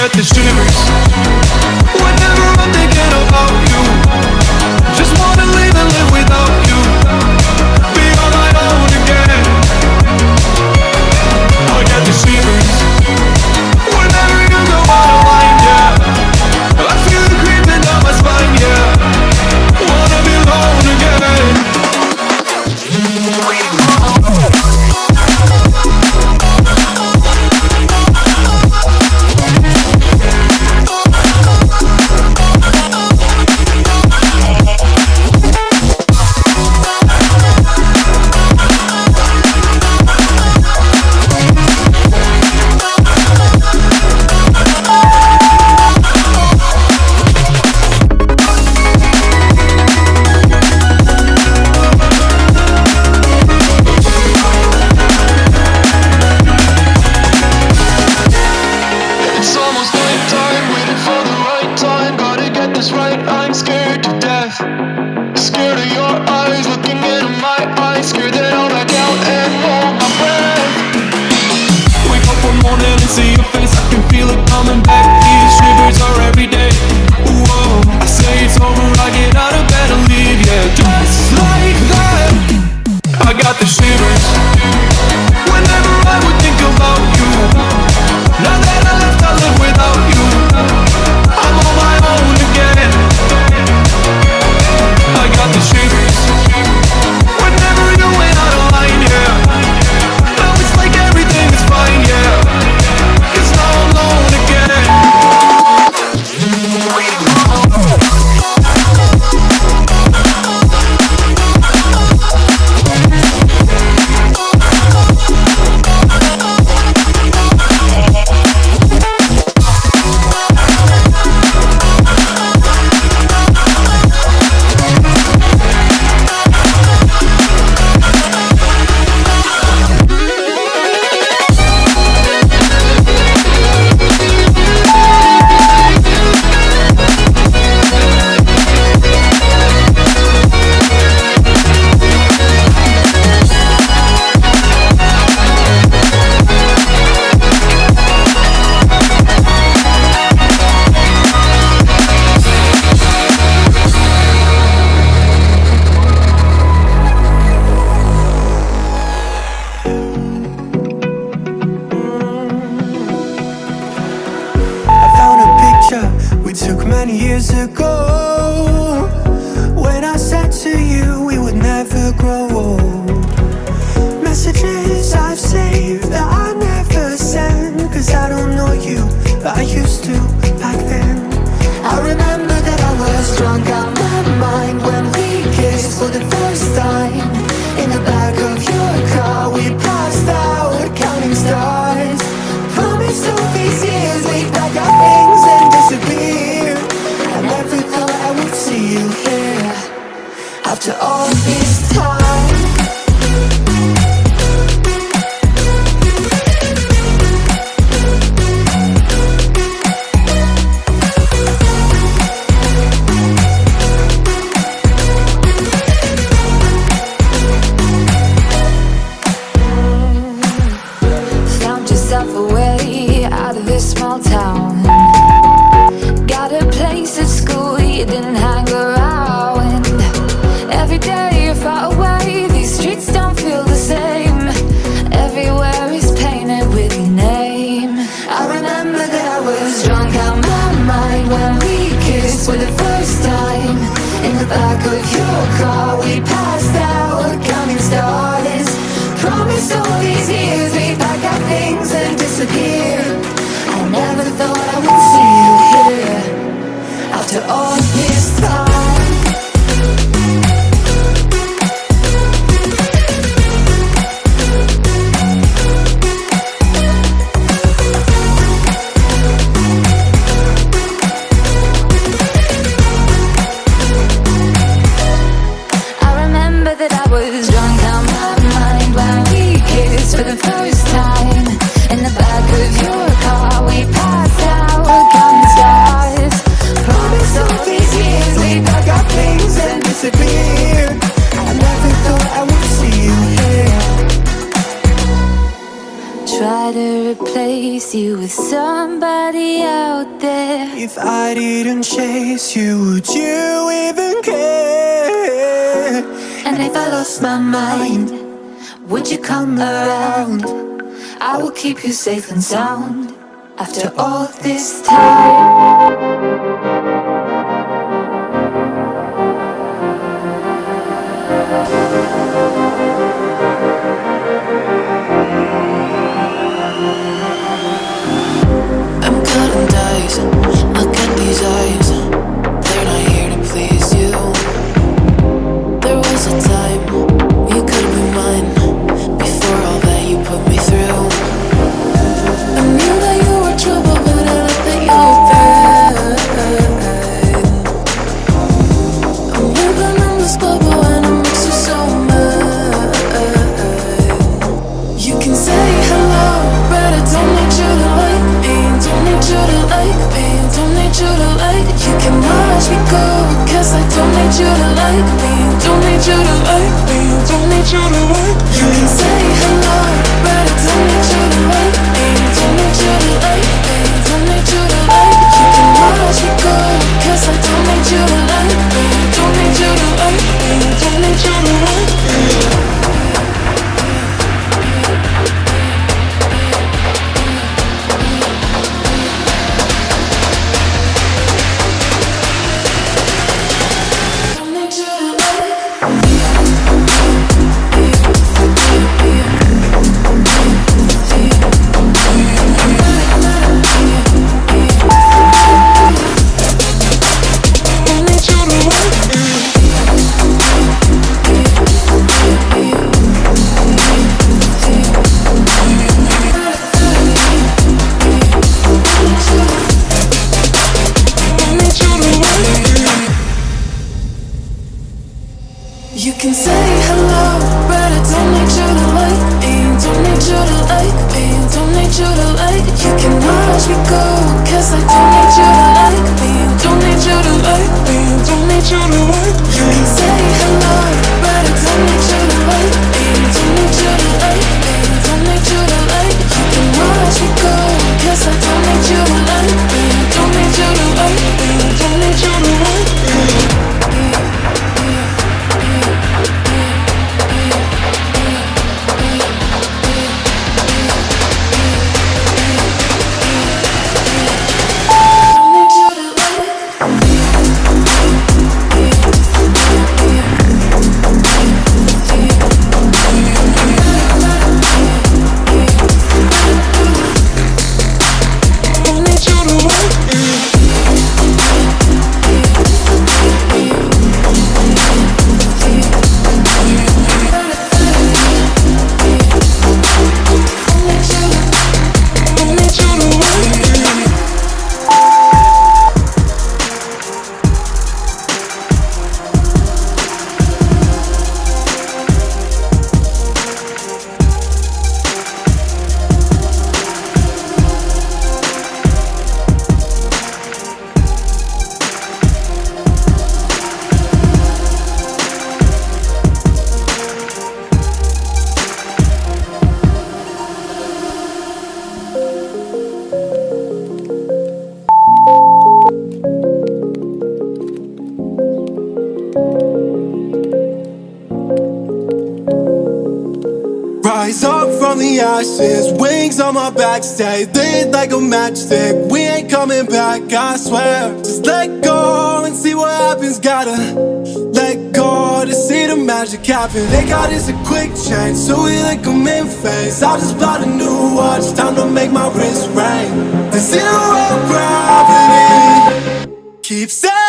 I get the for the first time. In the back of your car We passed out Promise these years We our and I never thought I would see you here. Try to replace you with somebody out there. If I didn't chase you, would you even care? And if I lost my mind would you come around? I will keep you safe and sound after all this time. Rise up from the ashes, wings on my back, stay lit like a matchstick. We ain't coming back, I swear. Just let go and see what happens. Gotta let go to see the magic happen. They got is a quick change, so we like a in phase. I just bought a new watch, time to make my wrist ring. The zero gravity keeps.